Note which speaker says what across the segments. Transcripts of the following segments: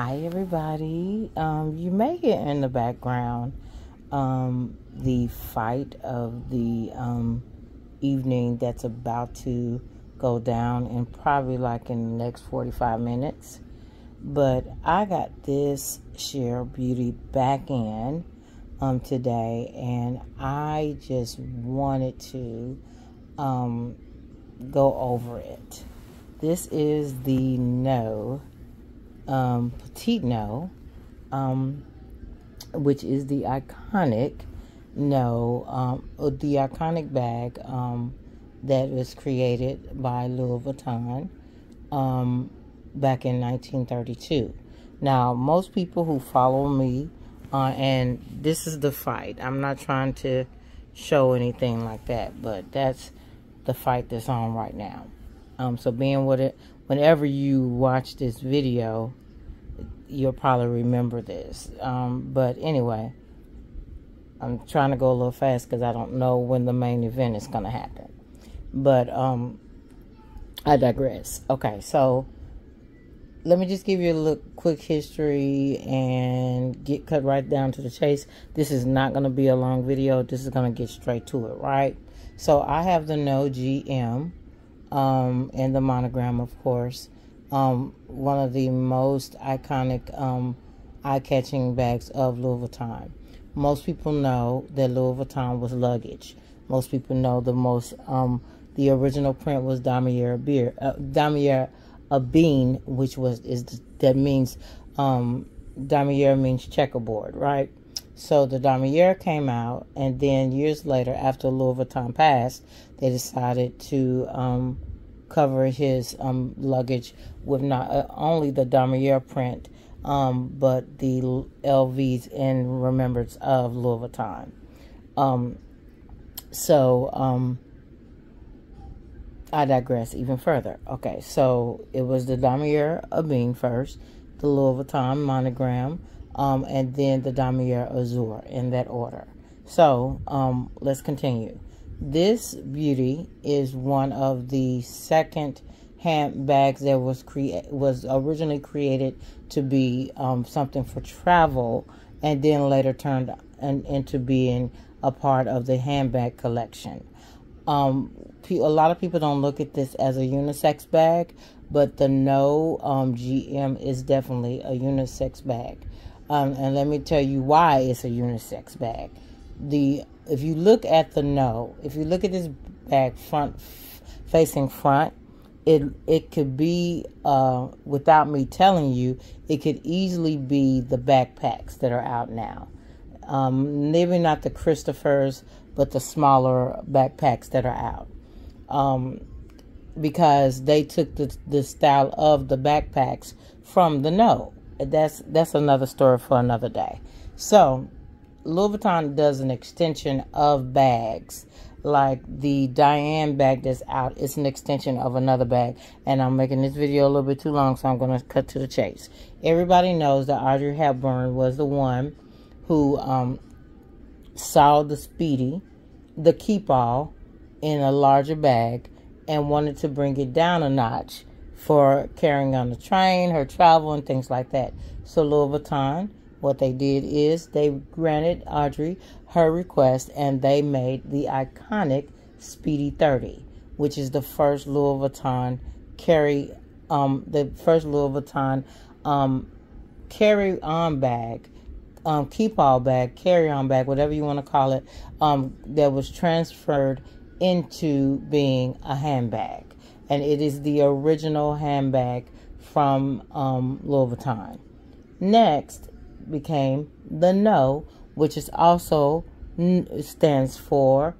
Speaker 1: Hi, everybody. Um, you may hear in the background um, the fight of the um, evening that's about to go down in probably like in the next 45 minutes. But I got this Share Beauty back in um, today, and I just wanted to um, go over it. This is the No um, Petite No, um, which is the iconic No, um, uh, the iconic bag um, that was created by Louis Vuitton um, back in 1932. Now, most people who follow me, uh, and this is the fight. I'm not trying to show anything like that, but that's the fight that's on right now. Um, so being with it, whenever you watch this video, you'll probably remember this. Um, but anyway, I'm trying to go a little fast because I don't know when the main event is going to happen. But um, I digress. Okay, so let me just give you a little quick history and get cut right down to the chase. This is not going to be a long video. This is going to get straight to it, right? So I have the No GM um, and the monogram, of course. Um, one of the most iconic, um, eye-catching bags of Louis Vuitton. Most people know that Louis Vuitton was luggage. Most people know the most, um, the original print was Damier beer, uh, Damier Ebene, which was is that means um, Damier means checkerboard, right? So the Damier came out, and then years later, after Louis Vuitton passed, they decided to um, cover his um, luggage with not uh, only the Damier print, um, but the LVs in remembrance of Louis Vuitton. Um, so um, I digress even further. Okay, so it was the Damier Ebene first, the Louis Vuitton monogram, um, and then the Damier Azur in that order. So um, let's continue. This beauty is one of the second handbags that was create was originally created to be um, something for travel, and then later turned in, into being a part of the handbag collection. Um, a lot of people don't look at this as a unisex bag, but the No um, GM is definitely a unisex bag. Um, and let me tell you why it's a unisex bag. The if you look at the No, if you look at this bag front facing front, it it could be uh, without me telling you, it could easily be the backpacks that are out now. Um, maybe not the Christophers, but the smaller backpacks that are out. Um, because they took the, the style of the backpacks from the no. That's that's another story for another day. So Louis Vuitton does an extension of bags. Like the Diane bag that's out, it's an extension of another bag. And I'm making this video a little bit too long, so I'm going to cut to the chase. Everybody knows that Audrey Hepburn was the one who um, saw the Speedy, the Keepall, in a larger bag and wanted to bring it down a notch for carrying on the train, her travel, and things like that. So Louis Vuitton what they did is they granted Audrey her request and they made the iconic Speedy 30, which is the first Louis Vuitton carry, um, the first Louis Vuitton um, carry on bag, um, Keepall bag, carry on bag, whatever you want to call it, um, that was transferred into being a handbag. And it is the original handbag from um, Louis Vuitton. Next became the No, which is also stands for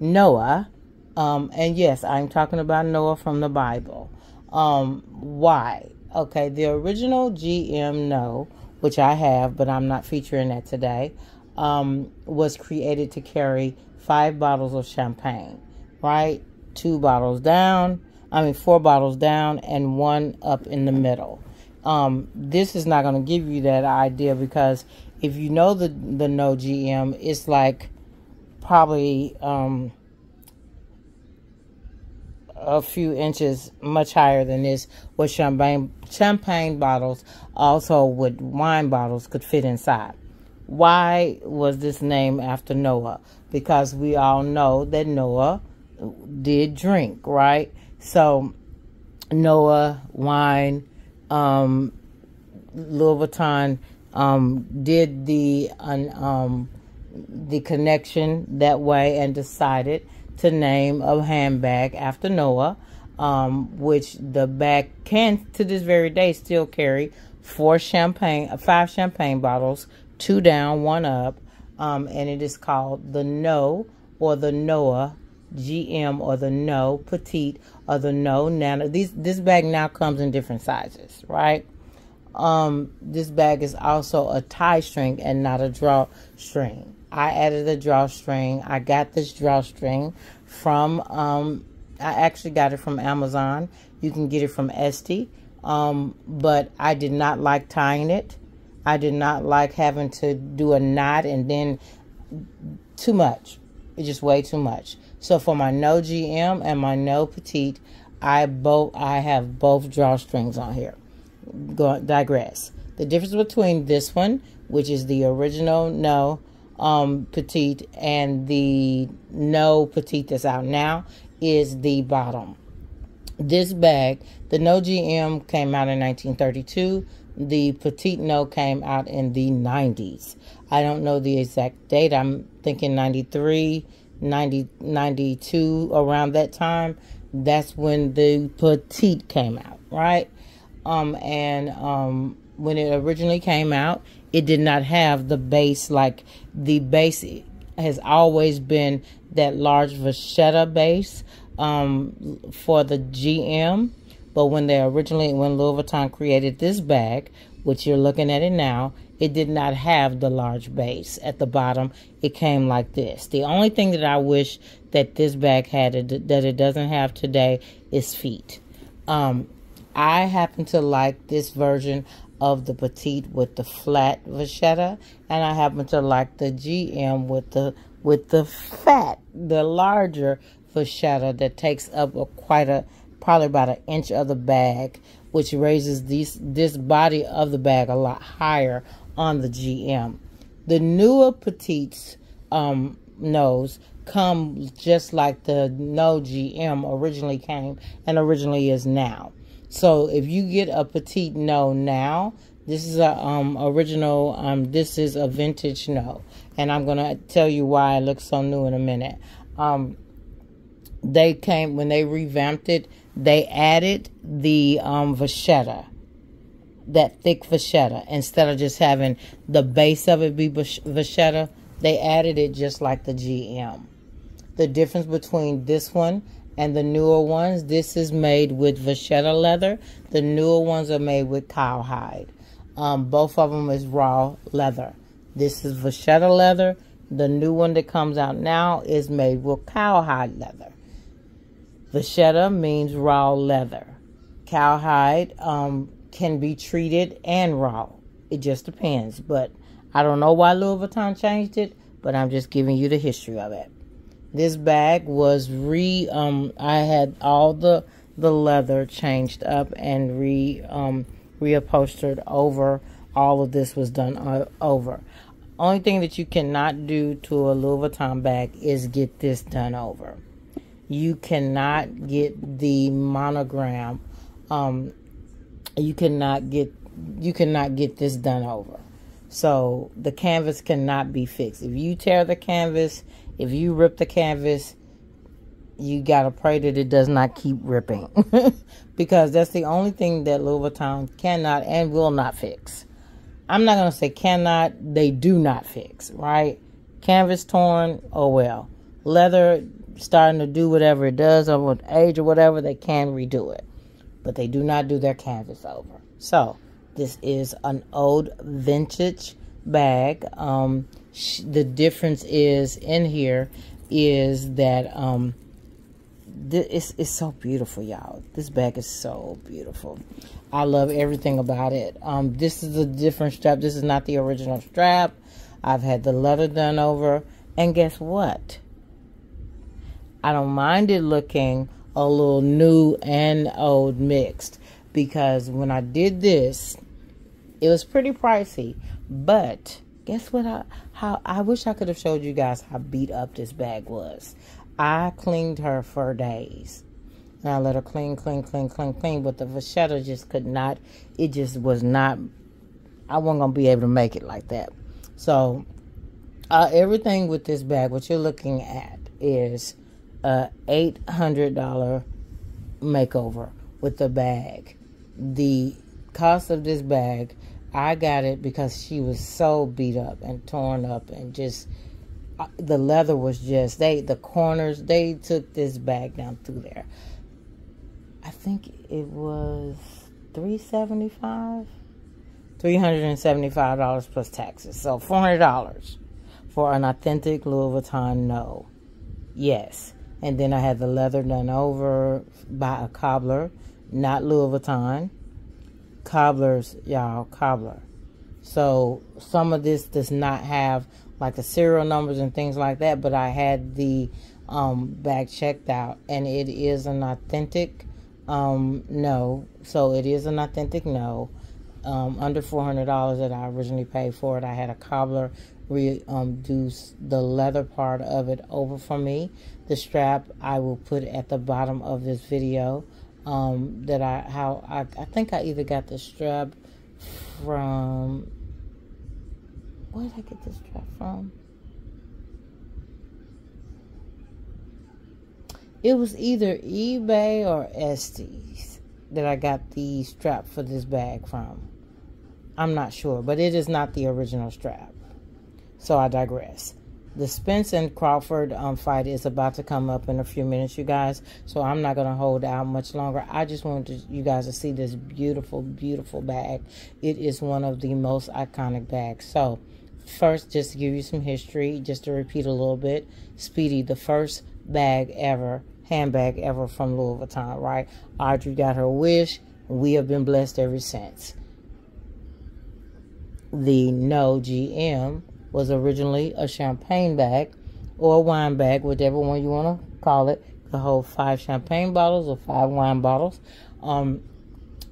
Speaker 1: Noah. Um, and yes, I'm talking about Noah from the Bible. Um, why? Okay, the original GM No, which I have, but I'm not featuring that today, um, was created to carry five bottles of champagne, right? Two bottles down, I mean, four bottles down, and one up in the middle. Um, this is not going to give you that idea because if you know the the no GM, it's like probably um, a few inches much higher than this with champagne champagne bottles also with wine bottles could fit inside. Why was this name after noah? Because we all know that noah did drink right? So noah wine um louis vuitton um did the um the connection that way and decided to name a handbag after Noah, um, which the bag can to this very day still carry four champagne, uh, five champagne bottles, two down, one up, um, and it is called the No or the Noah GM or the No Petite or the No Nano. These this bag now comes in different sizes, right? Um, this bag is also a tie string and not a drawstring. I added a drawstring. I got this drawstring from, um, I actually got it from Amazon. You can get it from Etsy. Um, but I did not like tying it. I did not like having to do a knot and then too much. It's just way too much. So for my no GM and my no petite, I both I have both drawstrings on here. Go digress. The difference between this one, which is the original no, um, petite and the no petite that's out now is the bottom. This bag, the no GM came out in 1932. The petite no came out in the 90s. I don't know the exact date. I'm thinking 93, 90, 92, around that time. That's when the petite came out, right? Um, and um, when it originally came out, it did not have the base like the base has always been that large vachetta base um, for the GM. But when they originally, when Louis Vuitton created this bag, which you're looking at it now, it did not have the large base at the bottom. It came like this. The only thing that I wish that this bag had that it doesn't have today is feet. Um, I happen to like this version of the petite with the flat vachetta and I happen to like the GM with the with the fat the larger vachetta that takes up a, quite a probably about an inch of the bag which raises these this body of the bag a lot higher on the GM the newer petites um nose come just like the no GM originally came and originally is now so if you get a petite no now, this is a um, original, um, this is a vintage no. And I'm going to tell you why it looks so new in a minute. Um, they came, when they revamped it, they added the um, vachetta, that thick vachetta. Instead of just having the base of it be vachetta, they added it just like the GM. The difference between this one and the newer ones, this is made with vachetta leather. The newer ones are made with cowhide. Um, both of them is raw leather. This is vachetta leather. The new one that comes out now is made with cowhide leather. Vachetta means raw leather. Cowhide um, can be treated and raw. It just depends. But I don't know why Louis Vuitton changed it, but I'm just giving you the history of it. This bag was re um I had all the the leather changed up and re um reupholstered over. All of this was done uh, over. Only thing that you cannot do to a Louis Vuitton bag is get this done over. You cannot get the monogram. Um, you cannot get you cannot get this done over. So the canvas cannot be fixed. If you tear the canvas, if you rip the canvas, you gotta pray that it does not keep ripping because that's the only thing that Louis Vuitton cannot and will not fix. I'm not gonna say cannot, they do not fix, right? Canvas torn, oh well. Leather starting to do whatever it does with age or whatever, they can redo it. But they do not do their canvas over. So this is an old vintage bag. Um, the difference is in here is that um, it's, it's so beautiful, y'all. This bag is so beautiful. I love everything about it. Um, this is a different strap. This is not the original strap. I've had the leather done over. And guess what? I don't mind it looking a little new and old mixed because when I did this, it was pretty pricey. But guess what? I how I wish I could have showed you guys how beat up this bag was. I cleaned her for days. And I let her clean, clean, clean, clean, clean. But the vachetta just could not. It just was not. I wasn't gonna be able to make it like that. So uh, everything with this bag, what you're looking at is a eight hundred dollar makeover with the bag. The cost of this bag, I got it because she was so beat up and torn up and just uh, the leather was just they the corners they took this bag down through there. I think it was three seventy five. Three hundred and seventy five dollars plus taxes. So four hundred dollars for an authentic Louis Vuitton no. Yes. And then I had the leather done over by a cobbler, not Louis Vuitton. Cobblers, y'all, cobbler. So some of this does not have like the serial numbers and things like that, but I had the um, bag checked out and it is an authentic um, no. So it is an authentic no. Um, under $400 that I originally paid for it. I had a cobbler re um, do the leather part of it over for me. The strap I will put at the bottom of this video. Um, that I how I, I think I either got the strap from where did I get this strap from? It was either eBay or Etsy that I got the strap for this bag from. I'm not sure, but it is not the original strap. So I digress. The Spence and Crawford um, fight is about to come up in a few minutes, you guys. So I'm not going to hold out much longer. I just wanted you guys to see this beautiful, beautiful bag. It is one of the most iconic bags. So first, just to give you some history, just to repeat a little bit, Speedy, the first bag ever, handbag ever from Louis Vuitton, right? Audrey got her wish. We have been blessed ever since. The No GM was originally a champagne bag or wine bag, whichever one you want to call it. could hold five champagne bottles or five wine bottles. Um,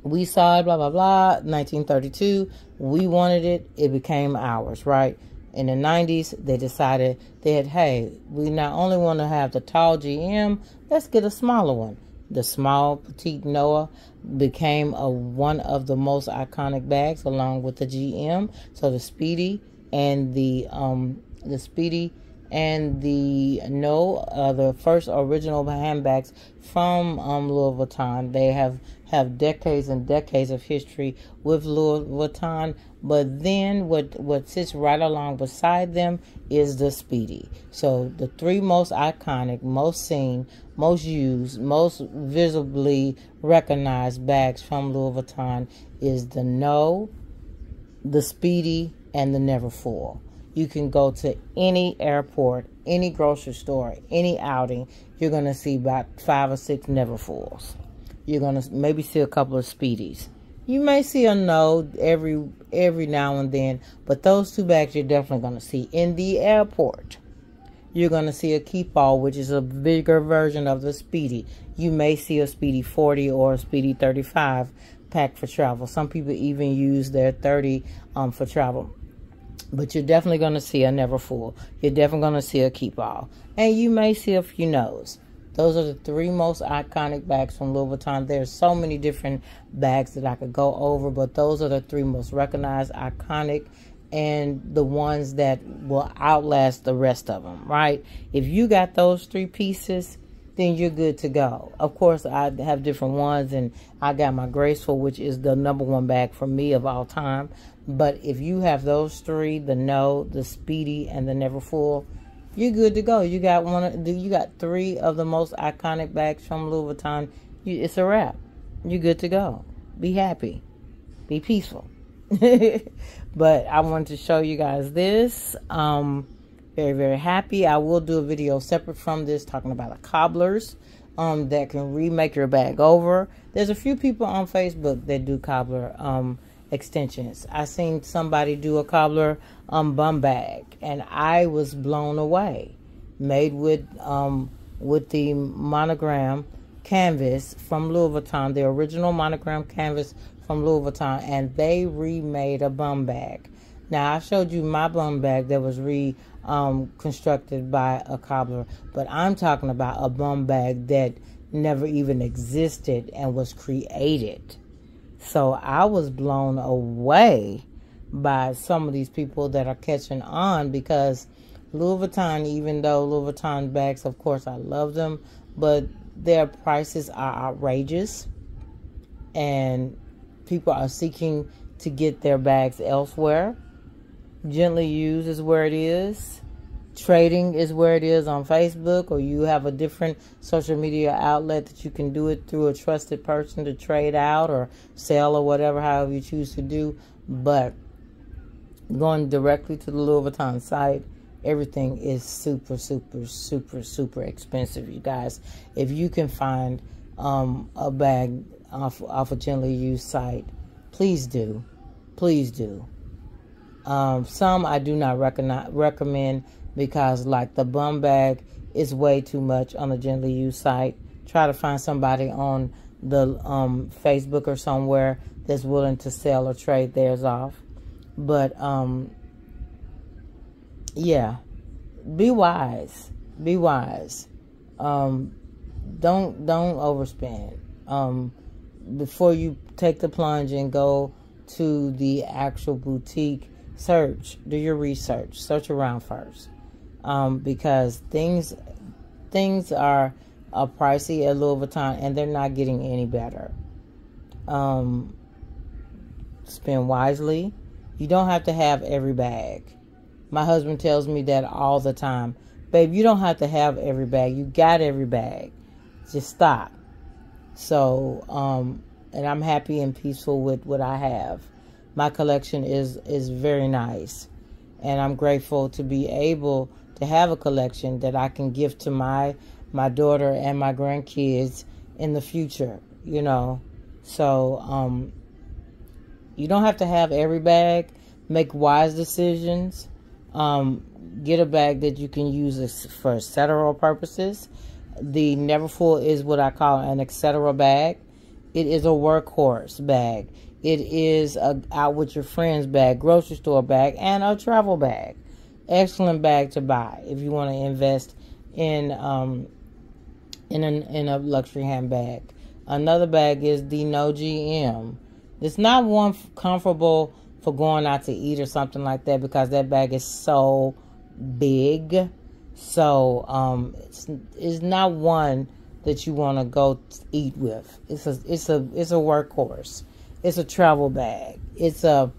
Speaker 1: we saw it, blah, blah, blah, 1932. We wanted it. It became ours, right? In the 90s, they decided that, hey, we not only want to have the tall GM, let's get a smaller one. The small petite Noah became a, one of the most iconic bags along with the GM. So the Speedy and the um, the Speedy and the no uh, the first original handbags from um, Louis Vuitton. They have have decades and decades of history with Louis Vuitton. But then what what sits right along beside them is the Speedy. So the three most iconic, most seen, most used, most visibly recognized bags from Louis Vuitton is the No, the Speedy, and the Neverfull. You can go to any airport, any grocery store, any outing. You're going to see about five or six Neverfulls. You're going to maybe see a couple of Speedies. You may see a no every every now and then, but those two bags you're definitely going to see in the airport. You're going to see a Keepall, which is a bigger version of the Speedy. You may see a Speedy 40 or a Speedy 35 pack for travel. Some people even use their 30 um, for travel but you're definitely going to see a Neverfull. You're definitely going to see a keep all. And you may see a few no's. Those are the three most iconic bags from Louis Vuitton. There's so many different bags that I could go over, but those are the three most recognized, iconic, and the ones that will outlast the rest of them, right? If you got those three pieces, then you're good to go. Of course, I have different ones, and I got my Graceful, which is the number one bag for me of all time. But if you have those three, the No, the Speedy, and the Neverfull, you're good to go. You got one. You got three of the most iconic bags from Louis Vuitton. You, it's a wrap. You're good to go. Be happy. Be peaceful. but I wanted to show you guys this. Um, very very happy. I will do a video separate from this talking about the cobblers um, that can remake your bag over. There's a few people on Facebook that do cobbler. Um, extensions. I seen somebody do a cobbler um, bum bag, and I was blown away. Made with um, with the monogram canvas from Louis Vuitton, the original monogram canvas from Louis Vuitton, and they remade a bum bag. Now I showed you my bum bag that was reconstructed um, constructed by a cobbler, but I'm talking about a bum bag that never even existed and was created. So I was blown away by some of these people that are catching on because Louis Vuitton, even though Louis Vuitton bags, of course, I love them, but their prices are outrageous and people are seeking to get their bags elsewhere. Gently used is where it is. Trading is where it is on Facebook, or you have a different social media outlet that you can do it through a trusted person to trade out or sell or whatever, however you choose to do. But going directly to the Louis Vuitton site, everything is super, super, super, super expensive, you guys. If you can find um, a bag off off a gently used site, please do, please do. Um, some I do not recommend because, like the bum bag, is way too much on a gently used site. Try to find somebody on the um, Facebook or somewhere that's willing to sell or trade theirs off. But um, yeah, be wise. Be wise. Um, don't don't overspend. Um, before you take the plunge and go to the actual boutique, search. Do your research. Search around first, um, because things things are uh, pricey at Louis Vuitton, and they're not getting any better. Um, spend wisely. You don't have to have every bag. My husband tells me that all the time. Babe, you don't have to have every bag. You got every bag. Just stop. So, um, and I'm happy and peaceful with what I have. My collection is is very nice, and I'm grateful to be able to have a collection that I can give to my my daughter and my grandkids in the future. You know, so um, you don't have to have every bag. Make wise decisions. Um, get a bag that you can use for etc. purposes. The Neverfull is what I call an etc. bag. It is a workhorse bag. It is a out with your friends bag, grocery store bag, and a travel bag. Excellent bag to buy if you want to invest in um, in an, in a luxury handbag. Another bag is the No GM. It's not one comfortable for going out to eat or something like that because that bag is so big. So um, it's, it's not one that you want to go eat with. It's a it's a it's a workhorse. It's a travel bag. It's a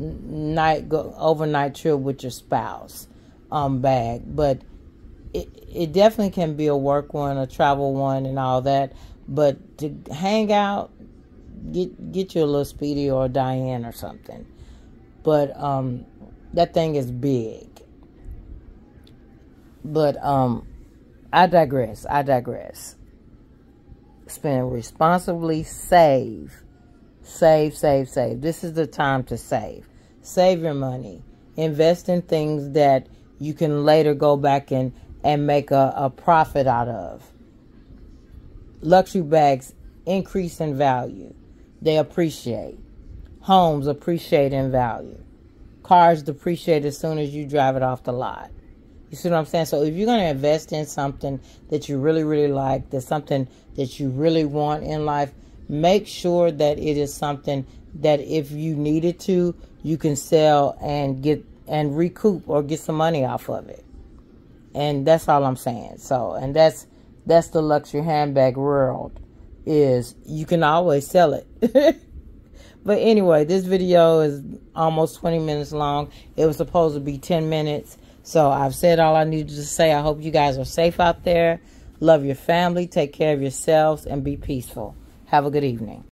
Speaker 1: night go, overnight trip with your spouse um bag, but it it definitely can be a work one, a travel one, and all that. But to hang out, get get you a little Speedy or Diane or something but um, that thing is big. But um, I digress. I digress. Spend responsibly. Save. Save, save, save. This is the time to save. Save your money. Invest in things that you can later go back and, and make a, a profit out of. Luxury bags increase in value. They appreciate homes appreciate in value. Cars depreciate as soon as you drive it off the lot. You see what I'm saying? So if you're going to invest in something that you really, really like, that's something that you really want in life, make sure that it is something that if you needed to, you can sell and get and recoup or get some money off of it. And that's all I'm saying. So, and that's that's the luxury handbag world is you can always sell it. But anyway, this video is almost 20 minutes long. It was supposed to be 10 minutes. So I've said all I needed to say. I hope you guys are safe out there. Love your family. Take care of yourselves and be peaceful. Have a good evening.